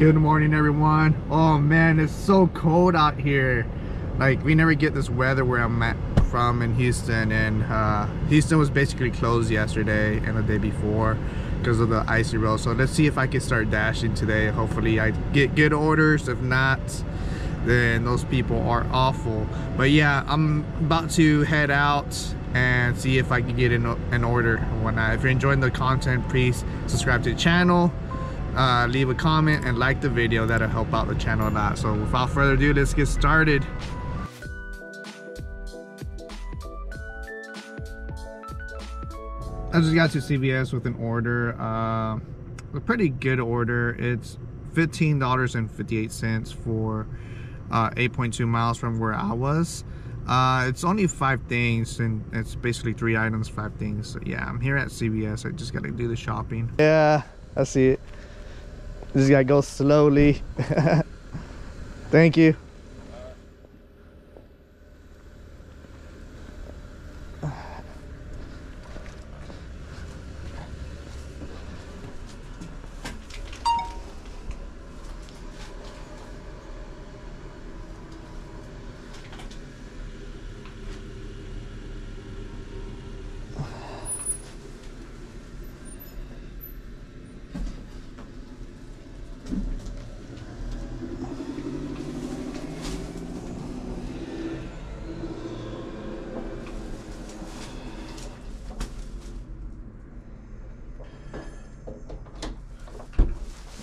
Good morning, everyone. Oh man, it's so cold out here. Like we never get this weather where I'm at from in Houston, and uh, Houston was basically closed yesterday and the day before because of the icy road. So let's see if I can start dashing today. Hopefully, I get good orders. If not, then those people are awful. But yeah, I'm about to head out and see if I can get an, an order and whatnot. If you're enjoying the content, please subscribe to the channel uh, leave a comment and like the video that'll help out the channel a lot. So without further ado let's get started. I just got to CVS with an order uh, a pretty good order. It's $15.58 for uh, 8.2 miles from where I was. Uh, it's only five things and it's basically three items five things. So yeah I'm here at CVS I just gotta do the shopping. Yeah I see it just gotta go slowly. Thank you.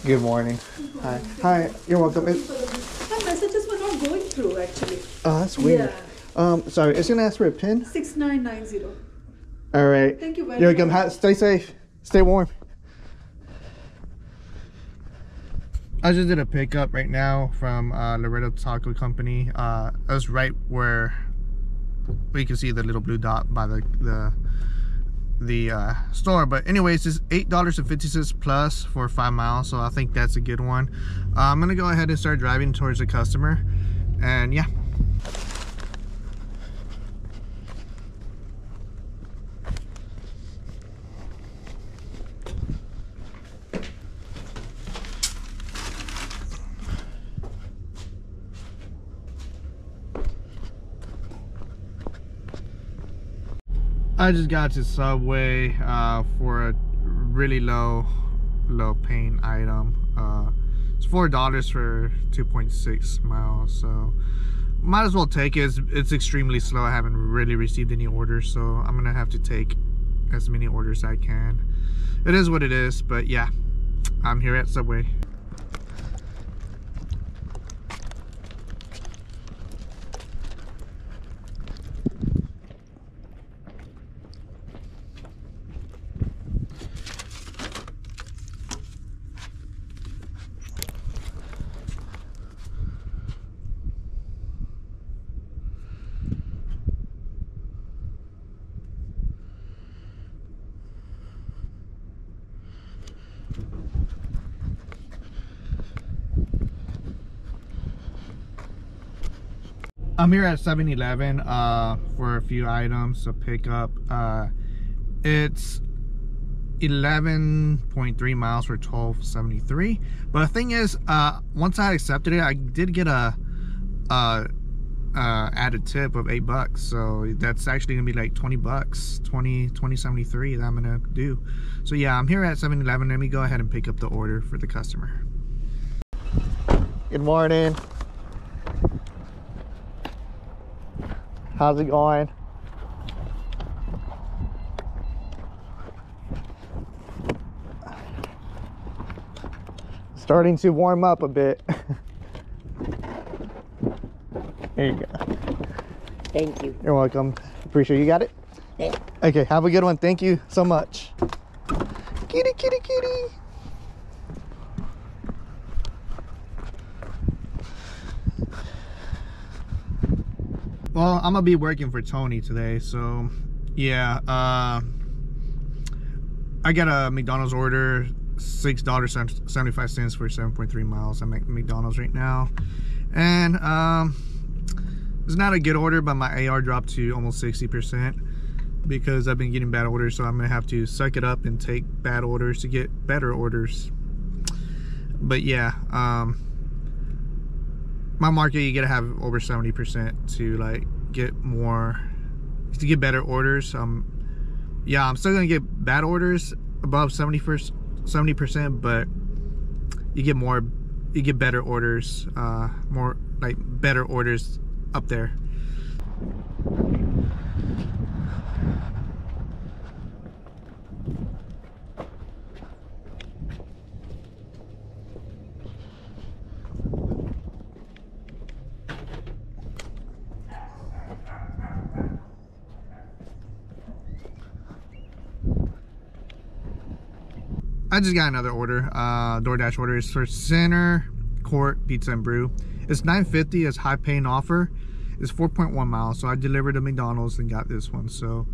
Good morning. Hi. Hi. You're welcome. It, My messages were not going through actually. oh, that's weird. Yeah. Um, sorry. It's gonna ask for a pin. 6990. All right. Thank you very You're welcome. much. Stay safe. Stay warm. I just did a pickup right now from uh, Laredo Taco Company. Uh, that's right where we can see the little blue dot by the the the uh, store. But anyways, it's eight dollars and fifty cents plus for five miles, so I think that's a good one. Uh, I'm gonna go ahead and start driving towards the customer, and yeah. I just got to Subway uh, for a really low, low paying item. Uh, it's four dollars for 2.6 miles, so might as well take it. It's, it's extremely slow. I haven't really received any orders, so I'm gonna have to take as many orders as I can. It is what it is, but yeah, I'm here at Subway. I'm here at 7-Eleven uh, for a few items to pick up. Uh, it's 11.3 miles for 12.73. But the thing is, uh, once I accepted it, I did get a, a uh, added tip of eight bucks. So that's actually gonna be like 20 bucks, 20, 20.73 that I'm gonna do. So yeah, I'm here at 7-Eleven. Let me go ahead and pick up the order for the customer. Good morning. How's it going? Starting to warm up a bit. There you go. Thank you. You're welcome. Appreciate you got it. Yeah. Okay, have a good one. Thank you so much. Kitty, kitty, kitty. Well, I'm gonna be working for Tony today, so yeah. Uh, I got a McDonald's order, six dollars seventy five cents for seven point three miles. I'm at McDonald's right now, and um, it's not a good order, but my AR dropped to almost sixty percent because I've been getting bad orders. So I'm gonna have to suck it up and take bad orders to get better orders. but yeah, um, my market you gotta have over 70% to like get more, to get better orders. Um, yeah, I'm still gonna get bad orders above 71st, 70%, but you get more, you get better orders, uh, more like better orders up there. I just got another order. Uh, DoorDash order is for Center Court Pizza and Brew. It's 950 as high paying offer. It's 4.1 miles. So I delivered to McDonald's and got this one. So,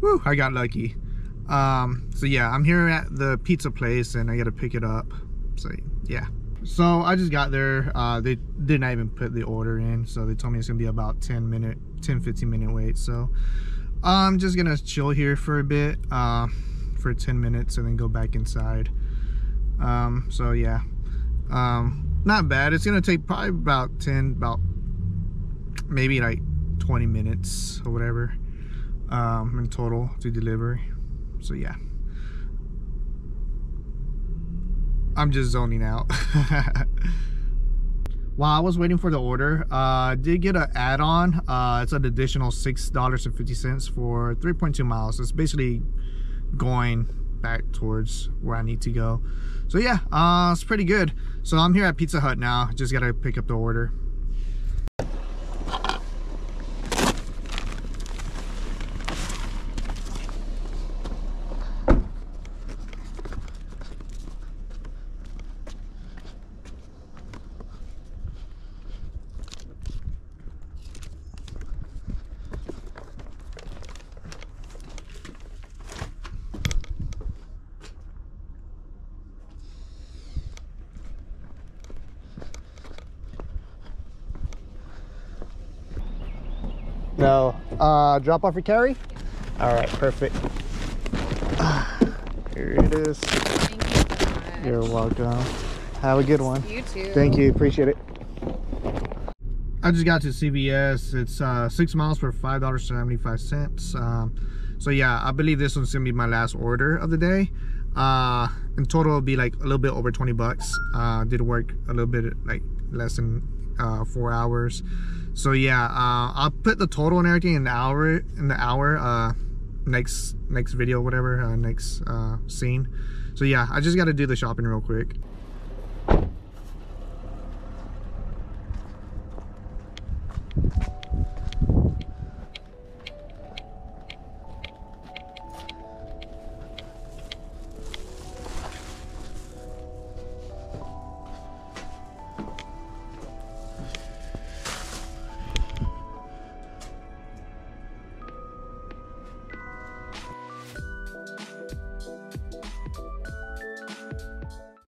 whew, I got lucky. Um, so yeah, I'm here at the pizza place and I got to pick it up. So yeah. So I just got there. Uh, they did not even put the order in. So they told me it's gonna be about 10 minute, 10, 15 minute wait. So I'm just gonna chill here for a bit. Uh, for 10 minutes and then go back inside. Um, so yeah. Um, not bad. It's gonna take probably about 10 about maybe like 20 minutes or whatever um, in total to deliver. So yeah. I'm just zoning out. While I was waiting for the order uh, I did get an add-on. Uh, it's an additional six dollars and fifty cents for 3.2 miles. It's basically going back towards where I need to go. So yeah, uh, it's pretty good. So I'm here at Pizza Hut now. Just gotta pick up the order. No. Uh, drop off your carry? All right, perfect. Here it is. Thank you so much. You're welcome. Have a good one. You too. Thank you, appreciate it. I just got to CVS. It's uh, six miles for five dollars seventy-five cents. Um, so yeah, I believe this one's gonna be my last order of the day. Uh, in total, it'll be like a little bit over twenty bucks. Uh, did work a little bit like less than uh, four hours. So yeah, uh, I'll put the total and everything in the hour in the hour uh, next next video, whatever uh, next uh, scene. So yeah, I just got to do the shopping real quick.